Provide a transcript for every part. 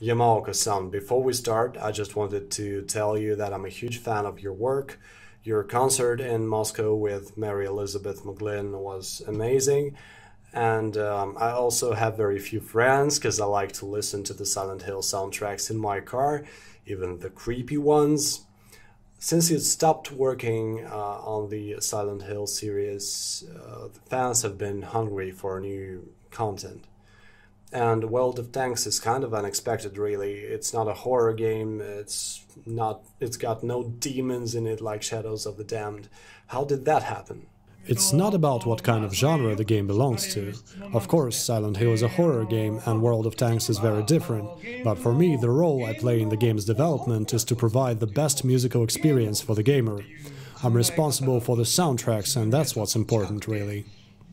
Yamaoka-san, before we start, I just wanted to tell you that I'm a huge fan of your work. Your concert in Moscow with Mary Elizabeth McGlynn was amazing. And um, I also have very few friends because I like to listen to the Silent Hill soundtracks in my car, even the creepy ones. Since you stopped working uh, on the Silent Hill series, uh, fans have been hungry for new content and World of Tanks is kind of unexpected really. It's not a horror game, it's not it's got no demons in it like Shadows of the Damned. How did that happen? It's not about what kind of genre the game belongs to. Of course, Silent Hill is a horror game and World of Tanks is very different, but for me the role I play in the game's development is to provide the best musical experience for the gamer. I'm responsible for the soundtracks and that's what's important really.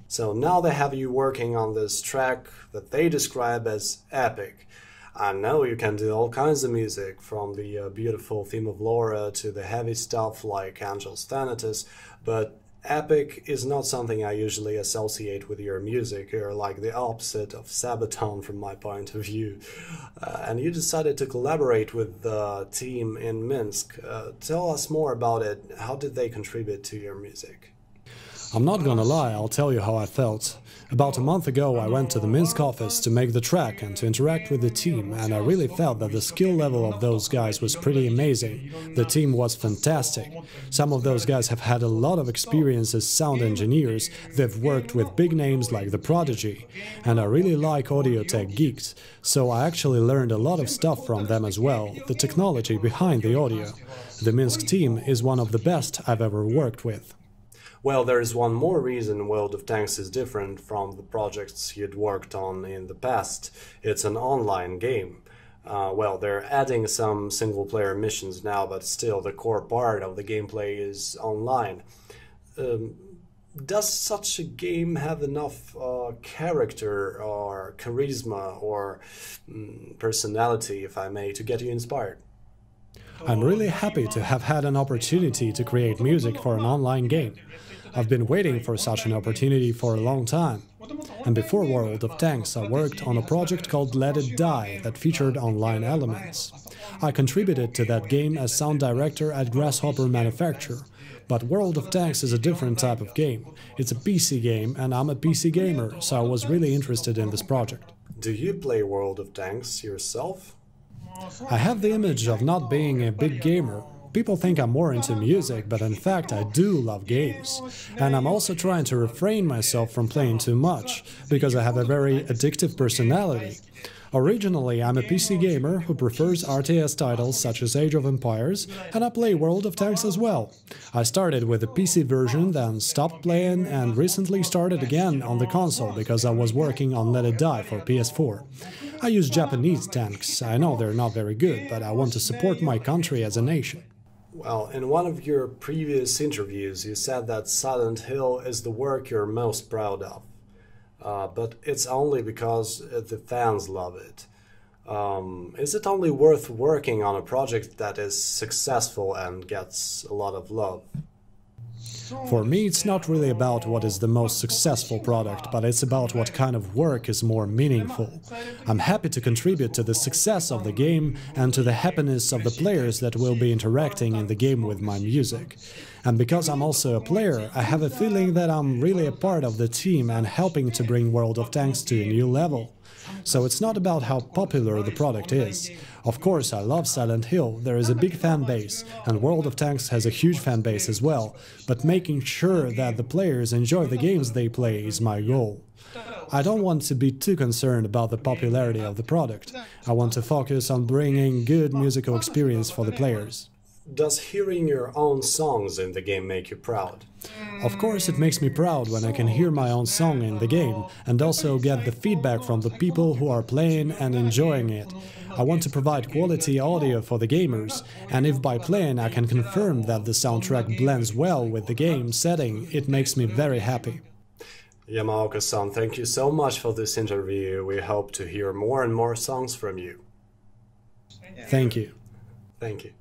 So now they have you working on this track that they describe as epic. I know you can do all kinds of music, from the uh, beautiful theme of Laura to the heavy stuff like Angel's Thanatos, but epic is not something I usually associate with your music. You're like the opposite of Sabaton from my point of view. Uh, and you decided to collaborate with the team in Minsk. Uh, tell us more about it. How did they contribute to your music? I'm not gonna lie, I'll tell you how I felt. About a month ago, I went to the Minsk office to make the track and to interact with the team, and I really felt that the skill level of those guys was pretty amazing. The team was fantastic. Some of those guys have had a lot of experience as sound engineers, they've worked with big names like The Prodigy, and I really like audio tech geeks, so I actually learned a lot of stuff from them as well, the technology behind the audio. The Minsk team is one of the best I've ever worked with. Well, there is one more reason World of Tanks is different from the projects you'd worked on in the past. It's an online game. Uh, well, they're adding some single player missions now, but still the core part of the gameplay is online. Um, does such a game have enough uh, character or charisma or um, personality, if I may, to get you inspired? I'm really happy to have had an opportunity to create music for an online game. I've been waiting for such an opportunity for a long time. And before World of Tanks, I worked on a project called Let It Die that featured online elements. I contributed to that game as sound director at Grasshopper Manufacture. But World of Tanks is a different type of game. It's a PC game, and I'm a PC gamer, so I was really interested in this project. Do you play World of Tanks yourself? I have the image of not being a big gamer, People think I'm more into music, but in fact I do love games. And I'm also trying to refrain myself from playing too much, because I have a very addictive personality. Originally, I'm a PC gamer who prefers RTS titles such as Age of Empires, and I play World of Tanks as well. I started with the PC version, then stopped playing, and recently started again on the console because I was working on Let It Die for PS4. I use Japanese tanks, I know they're not very good, but I want to support my country as a nation. Well, in one of your previous interviews, you said that Silent Hill is the work you're most proud of. Uh, but it's only because the fans love it. Um, is it only worth working on a project that is successful and gets a lot of love? For me, it's not really about what is the most successful product, but it's about what kind of work is more meaningful. I'm happy to contribute to the success of the game and to the happiness of the players that will be interacting in the game with my music. And because I'm also a player, I have a feeling that I'm really a part of the team and helping to bring World of Tanks to a new level. So it's not about how popular the product is. Of course, I love Silent Hill, there is a big fan base, and World of Tanks has a huge fan base as well, but making sure that the players enjoy the games they play is my goal. I don't want to be too concerned about the popularity of the product. I want to focus on bringing good musical experience for the players. Does hearing your own songs in the game make you proud? Of course, it makes me proud when I can hear my own song in the game and also get the feedback from the people who are playing and enjoying it. I want to provide quality audio for the gamers, and if by playing I can confirm that the soundtrack blends well with the game setting, it makes me very happy. Yamaoka-san, thank you so much for this interview. We hope to hear more and more songs from you. Thank you. Thank you.